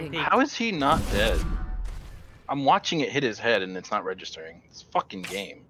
think. How is he not dead? I'm watching it hit his head and it's not registering. It's fucking game.